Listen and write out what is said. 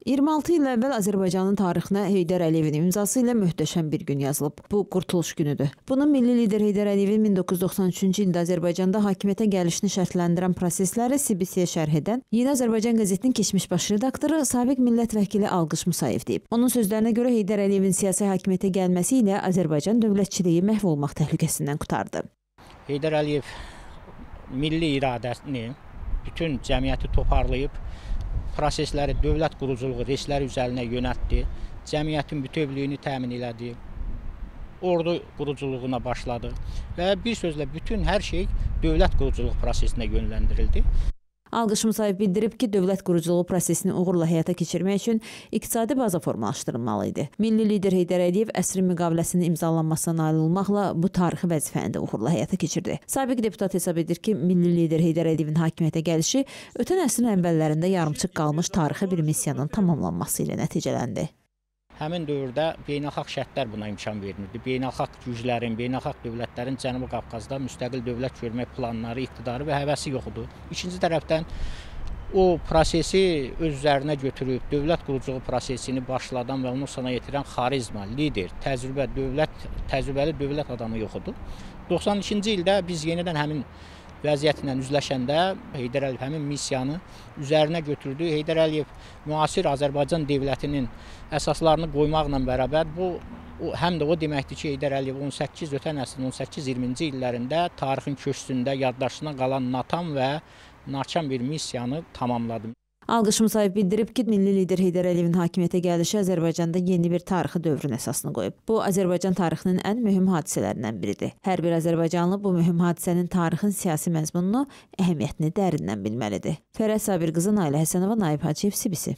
26 il əvvəl Azərbaycanın tarixinə Heydər Əliyevin imzası ilə möhtəşəm bir gün yazılıb. Bu qurtuluş günüdür. Bunu milli lider Heydər Əliyevin 1993-cü ildə Azərbaycanda hakimiyyətə gəlişini şərtləndirən prosesləri CBC-yə şərh edən Yeni Azərbaycan qəzetinin keçmiş baş redaktoru Sabiq millət vəkili Alqış Musayev deyib. Onun sözlərinə görə Heydər Əliyevin siyasi hakimiyyətə gəlməsi ilə Azərbaycan dövlətçiliyi məhv olmaq təhlükəsindən qurtardı. Heydər Əliyev milli iradəsini bütün cəmiyyəti toparlayıb prosesləri dövlət quruculuğu reysləri üzərinə yönəltdi. Cəmiyyətin bütövlüyünü təmin elədi. Ordu quruculuğuna başladı və bir sözlə bütün hər şey dövlət quruculuq prosesinə yönləndirildi. Alqış Musayev bildirib ki, dövlət quruculuğu prosesini uğurla həyata keçirmək üçün iqtisadi baza formalaşdırılmalı idi. Milli lider Heydər Əliyev əsrin müqaviləsinin imzalanmasına nail olmaqla bu tarixi vəzifəni də uğurla həyata keçirdi. Sabiq deputat hesab edir ki, milli lider Heydər Əliyevin hakimiyyətə gəlişi ötən əsrin əvvəllərində yarımçıq qalmış tarixi bir missiyanın tamamlanması ilə nəticələndi. Həmin dövrdə beynəlxalq şərtlər buna imkan vermirdi. Beynəlxalq güclərin, beynəlxalq dövlətlərin Cənubi Qafqazda müstəqil dövlət görmək planları, iqtidarı və həvəsi yoxdur. İkinci tərəfdən o prosesi öz üzərinə götürüb dövlət quruculuğu prosesini başladan və onu sona yetirən xarizma, lider, təcrübə, dövlət, təcrübəli dövlət adamı yox idi. 92-ci ildə biz yenidən həmin vəziyyətlə üzləşəndə Heydər Əliyev həmin missiyanı üzərinə götürdü. Heydər Əliyev müasir Azərbaycan dövlətinin əsaslarını qoymaqla bərabər bu o, həm də o deməkdir ki, Heydər Əliyev 18 ötən əsrin 18-20-ci illərində tarixin köşkündə yaddaşına qalan natam və nakam bir missiyanı tamamladı. Alqış Musayev bildirib ki, milli lider Heydər Əliyevin hakimiyyətə gəlişi Azərbaycanda yeni bir tarixi dövrün əsasını qoyub. Bu Azərbaycan tarixinin ən mühüm hadisələrindən biridir. Hər bir azərbaycanlı bu mühüm hadisənin tarixin siyasi məzmununu, əhəmiyyətini dərindən bilməlidir. Fərəd Sabir qızı Nailə Həsənova, Naib Hacıyev, CBC.